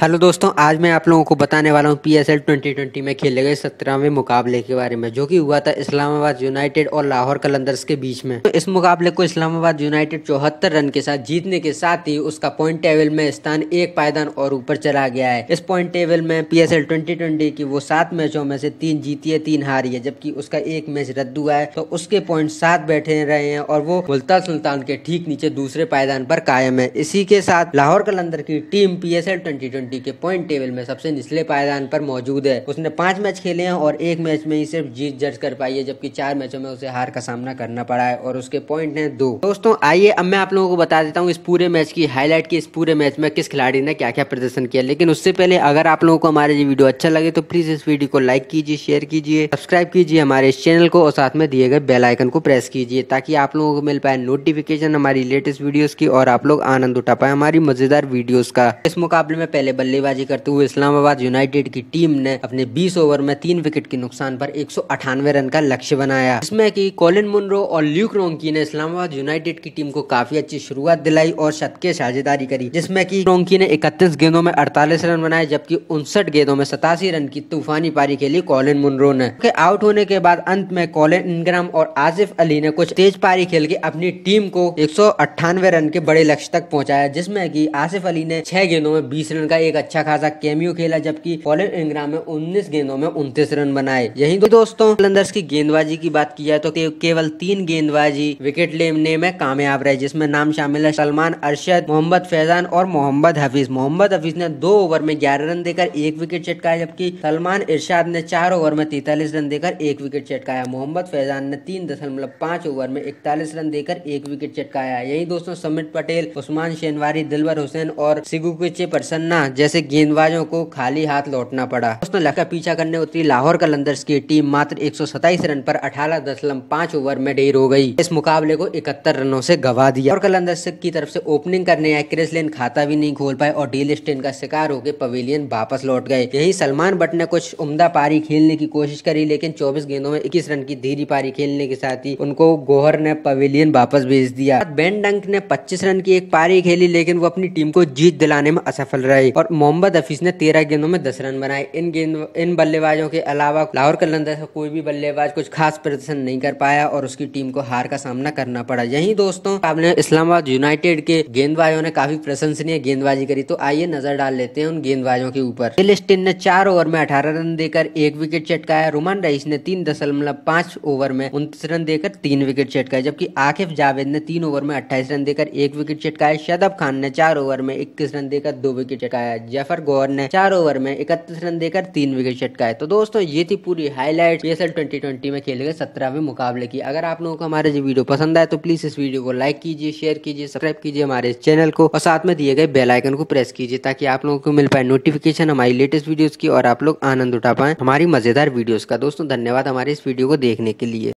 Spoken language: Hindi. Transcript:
हेलो दोस्तों, आज मैं आप लोगों को बताने वाला हूँ P S L twenty twenty में खेले गए सत्रहवें मुकाबले के बारे में, जो कि हुआ था इस्लामाबाद यूनाइटेड और लाहौर कलंदर्स के बीच में। तो इस मुकाबले को इस्लामाबाद यूनाइटेड चौहत्तर रन के साथ जीतने के साथ ही उसका पॉइंट टेबल में स्थान एक पायदान और ऊपर चला गया है। इस पॉइंट टेबल में P S L twenty twenty की वो सात मैचों में से तीन जीती है, तीन हारी है, जबकि उसका एक मैच रद्द हुआ है तो उसके पॉइंट सात बैठे रहे हैं और वो मुल्तान सुल्तान के ठीक नीचे दूसरे पायदान पर कायम है। इसी के साथ लाहौर कलंदर की team P S L twenty twenty के पॉइंट टेबल में सबसे निचले पायदान पर मौजूद है। उसने पाँच मैच खेले हैं और एक मैच में ही सिर्फ़ जीत दर्ज कर पाई है, जबकि चार मैचों में उसे हार का सामना करना पड़ा है और उसके पॉइंट है दो। दोस्तों, आइए अब मैं आप लोगों को बता देता हूँ इस पूरे मैच की हाईलाइट की, इस पूरे मैच में किस खिलाड़ी ने क्या क्या प्रदर्शन किया। लेकिन उससे पहले अगर आप लोगों को हमारे ये वीडियो अच्छा लगे तो प्लीज़ इस वीडियो को लाइक कीजिए शेयर कीजिए सब्सक्राइब कीजिए हमारे इस चैनल को और साथ में दिए गए बेल आइकन को प्रेस कीजिए, ताकि आप लोगों को मिल पाए नोटिफिकेशन हमारी लेटेस्ट वीडियोस की और आप लोग आनंद उठा पाए हमारी मज़ेदार वीडियोस का। इस मुकाबले में पहले बल्लेबाजी करते हुए इस्लामाबाद यूनाइटेड की टीम ने अपने 20 ओवर में तीन विकेट के नुकसान पर एक सौ अठानवे रन का लक्ष्य बनाया। इसमें की कॉलिन मुनरो और ल्यूक रोंकी ने इस्लामाबाद यूनाइटेड की टीम को काफ़ी अच्छी शुरुआत दिलाई और शतके साझेदारी करी, जिसमें की रोंकी ने इकतीस गेंदों में अड़तालीस रन बनाए, जबकि उनसठ गेंदों में सतासी रन की तूफानी पारी खेली कॉलिन मुनरो ने। आउट होने के बाद अंत में कॉलिन इनग्राम और आसिफ अली ने कुछ तेज पारी खेल के अपनी टीम को एक सौ अट्ठानवे रन के बड़े लक्ष्य तक पहुँचाया, जिसमें की आसिफ अली ने छह गेंदों में बीस रन का एक अच्छा खासा कैमियो खेला, जबकि कॉलिन इंग्राम में उन्नीस गेंदों में उनतीस रन बनाए। यही तो दोस्तों कलंदर्स की गेंदबाजी की बात की जाए तो केवल तीन गेंदबाजी विकेट लेने में कामयाब रहे, जिसमें नाम शामिल है सलमान, अरशद, मोहम्मद फैजान और मोहम्मद हफीज। मोहम्मद हफीज ने दो ओवर में ग्यारह रन देकर एक विकेट चटकाया, जबकि सलमान, इरशाद ने चार ओवर में तैतालीस रन देकर एक विकेट चटकाया। मोहम्मद फैजान ने तीन दशमलव पाँच ओवर में इकतालीस रन देकर एक विकेट चटकाया। यही दोस्तों, समित पटेल, उस्मान शेनवारी, दिलवर हुसैन और सिगुचे प्रसन्ना जैसे गेंदबाजों को खाली हाथ लौटना पड़ा। उसने लखा पीछा करने उतरी लाहौर कलंदर्स की टीम मात्र एक सौ सताइस रन पर अठारह दशमलव पाँच ओवर में ढेर हो गई। इस मुकाबले को इकहत्तर रनों से गवा दिया। और कलंदर्स की तरफ़ से ओपनिंग करने आए क्रिसलिन खाता भी नहीं खोल पाए और डील स्टेन का शिकार होकर पवेलियन वापस लौट गए। यही सलमान भट्ट ने कुछ उमदा पारी खेलने की कोशिश करी, लेकिन चौबीस गेंदों में इक्कीस रन की धीरी पारी खेलने के साथ ही उनको गोहर ने पवेलियन वापस भेज दिया। बेन डंक ने पच्चीस रन की एक पारी खेली, लेकिन वो अपनी टीम को जीत दिलाने में असफल रहे और मोहम्मद हफीज ने तेरह गेंदों में दस रन बनाए। इन गेंद, इन बल्लेबाजों के अलावा लाहौर कलंदर से कोई भी बल्लेबाज कुछ खास प्रदर्शन नहीं कर पाया और उसकी टीम को हार का सामना करना पड़ा। यही दोस्तों, आपने इस्लामाबाद यूनाइटेड के गेंदबाजों ने काफ़ी प्रशंसनीय गेंदबाजी करी तो आइए नज़र डाल लेते हैं उन गेंदबाजों के ऊपर। लिस्टिन ने चार ओवर में अठारह रन देकर एक विकेट चटकाया। रुमान रईस ने तीन दशमलव पाँच ओवर में उनतीस रन देकर तीन विकेट चटकाए, जबकि आकिफ जावेद ने तीन ओवर में अट्ठाईस रन देकर एक विकेट चटकाया शदब खान ने चार ओवर में इक्कीस रन देकर दो विकेट चटकाया ज़फ़र गौर ने चार ओवर में इकतीस रन देकर तीन विकेट चटकाए तो दोस्तों, ये थी पूरी हाईलाइट ट्वेंटी ट्वेंटी में खेले गए सत्रहवें मुकाबले की। अगर आप लोगों को हमारे जो वीडियो पसंद आए तो प्लीज़ इस वीडियो को लाइक कीजिए शेयर कीजिए सब्सक्राइब कीजिए हमारे चैनल को और साथ में दिए गए बेल आइकन को प्रेस कीजिए ताकि आप लोगों को मिल पाए नोटिफिकेशन हमारी लेटेस्ट वीडियोस की और आप लोग आनंद उठा पाए हमारी मज़ेदार वीडियोस का। दोस्तों, धन्यवाद हमारे इस वीडियो को देखने के लिए।